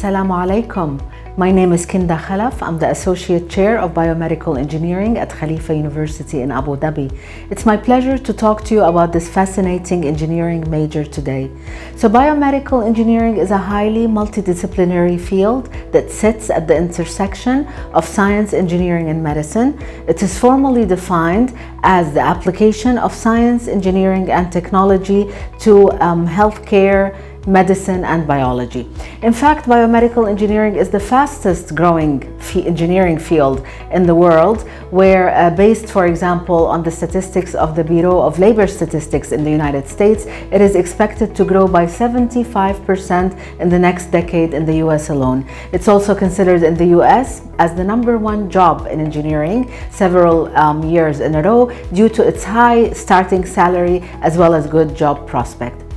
Assalamu alaikum. My name is Kinda Khalaf. I'm the Associate Chair of Biomedical Engineering at Khalifa University in Abu Dhabi. It's my pleasure to talk to you about this fascinating engineering major today. So biomedical engineering is a highly multidisciplinary field that sits at the intersection of science, engineering, and medicine. It is formally defined as the application of science, engineering, and technology to um, healthcare, medicine and biology. In fact, biomedical engineering is the fastest growing engineering field in the world where uh, based for example on the statistics of the Bureau of Labor Statistics in the United States, it is expected to grow by 75% in the next decade in the US alone. It's also considered in the US as the number one job in engineering several um, years in a row due to its high starting salary as well as good job prospect.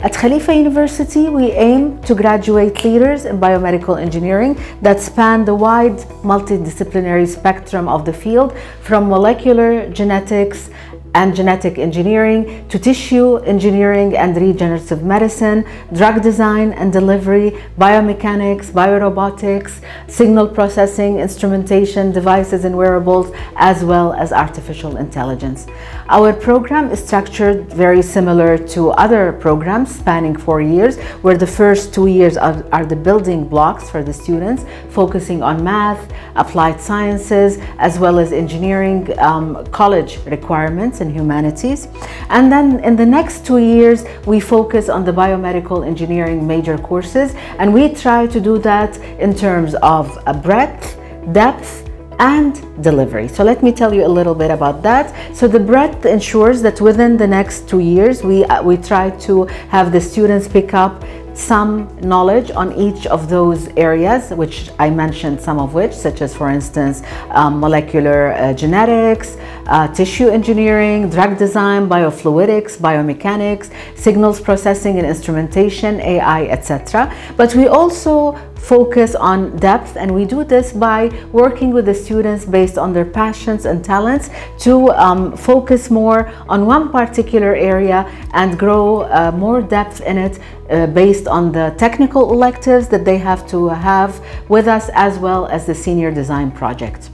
At Khalifa University, we aim to graduate leaders in biomedical engineering that span the wide multidisciplinary spectrum of the field from molecular genetics and genetic engineering to tissue engineering and regenerative medicine, drug design and delivery, biomechanics, biorobotics, signal processing, instrumentation, devices and wearables, as well as artificial intelligence. Our program is structured very similar to other programs spanning four years, where the first two years are, are the building blocks for the students, focusing on math, applied sciences, as well as engineering um, college requirements and humanities. And then in the next two years, we focus on the biomedical engineering major courses, and we try to do that in terms of breadth, depth, and delivery. So let me tell you a little bit about that. So the breadth ensures that within the next two years, we, uh, we try to have the students pick up some knowledge on each of those areas, which I mentioned some of which, such as for instance, um, molecular uh, genetics, uh, tissue engineering, drug design, biofluidics, biomechanics, signals processing and instrumentation, AI, etc. But we also focus on depth and we do this by working with the students based on their passions and talents to um, focus more on one particular area and grow uh, more depth in it uh, based on the technical electives that they have to have with us as well as the senior design project.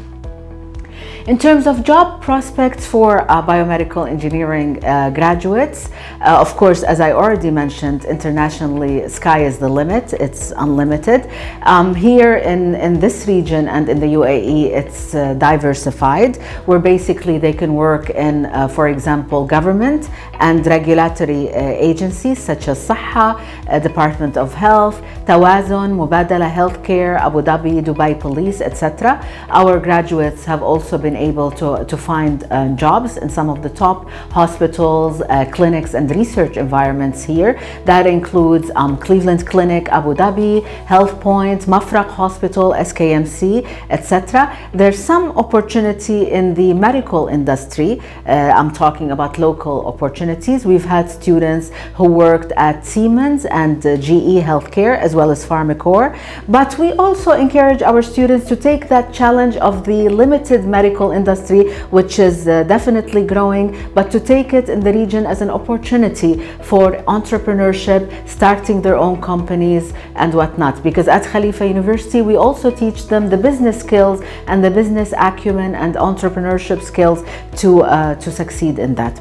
In terms of job prospects for uh, biomedical engineering uh, graduates, uh, of course, as I already mentioned, internationally, sky is the limit, it's unlimited. Um, here in, in this region and in the UAE, it's uh, diversified, where basically they can work in, uh, for example, government and regulatory uh, agencies such as SEHA, Department of Health, Tawazun, Mubadala Healthcare, Abu Dhabi, Dubai Police, etc. Our graduates have also been able to, to find uh, jobs in some of the top hospitals, uh, clinics, and research environments here. That includes um, Cleveland Clinic, Abu Dhabi, Health Point, Mafraq Hospital, SKMC, etc. There's some opportunity in the medical industry. Uh, I'm talking about local opportunities. We've had students who worked at Siemens and uh, GE Healthcare as well as Farmacore. But we also encourage our students to take that challenge of the limited medical industry, which is uh, definitely growing, but to take it in the region as an opportunity for entrepreneurship, starting their own companies and whatnot. Because at Khalifa University, we also teach them the business skills and the business acumen and entrepreneurship skills to, uh, to succeed in that.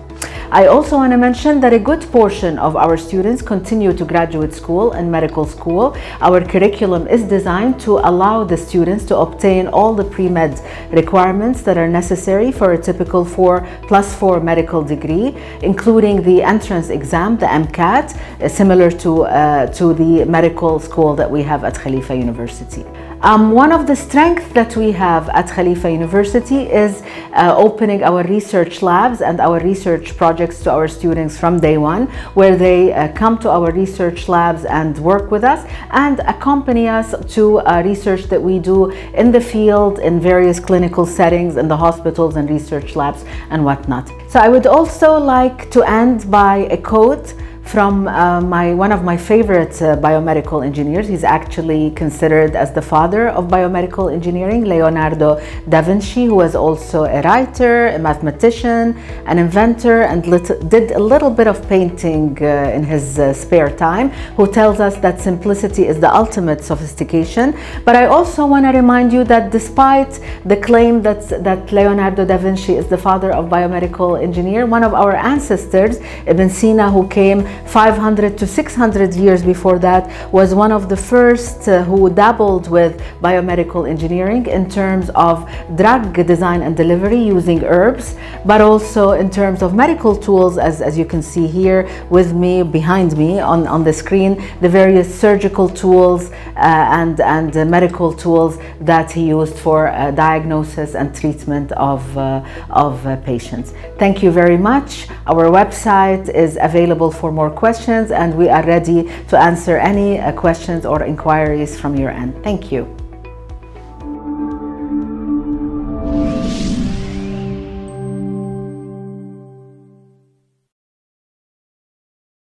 I also want to mention that a good portion of our students continue to graduate school and medical school. Our curriculum is designed to allow the students to obtain all the pre-med requirements that are necessary for a typical 4 plus 4 medical degree, including the entrance exam, the MCAT, similar to, uh, to the medical school that we have at Khalifa University. Um, one of the strengths that we have at Khalifa University is uh, opening our research labs and our research projects to our students from day one, where they uh, come to our research labs and work with us and accompany us to uh, research that we do in the field, in various clinical settings, in the hospitals and research labs and whatnot. So I would also like to end by a quote from uh, my, one of my favorite uh, biomedical engineers. He's actually considered as the father of biomedical engineering, Leonardo da Vinci, who was also a writer, a mathematician, an inventor, and did a little bit of painting uh, in his uh, spare time, who tells us that simplicity is the ultimate sophistication. But I also want to remind you that despite the claim that, that Leonardo da Vinci is the father of biomedical engineer, one of our ancestors, Ibn Sina, who came 500 to 600 years before that, was one of the first uh, who dabbled with biomedical engineering in terms of drug design and delivery using herbs, but also in terms of medical tools, as, as you can see here with me, behind me on, on the screen, the various surgical tools uh, and, and uh, medical tools that he used for uh, diagnosis and treatment of, uh, of uh, patients. Thank you very much. Our website is available for more questions and we are ready to answer any uh, questions or inquiries from your end. Thank you.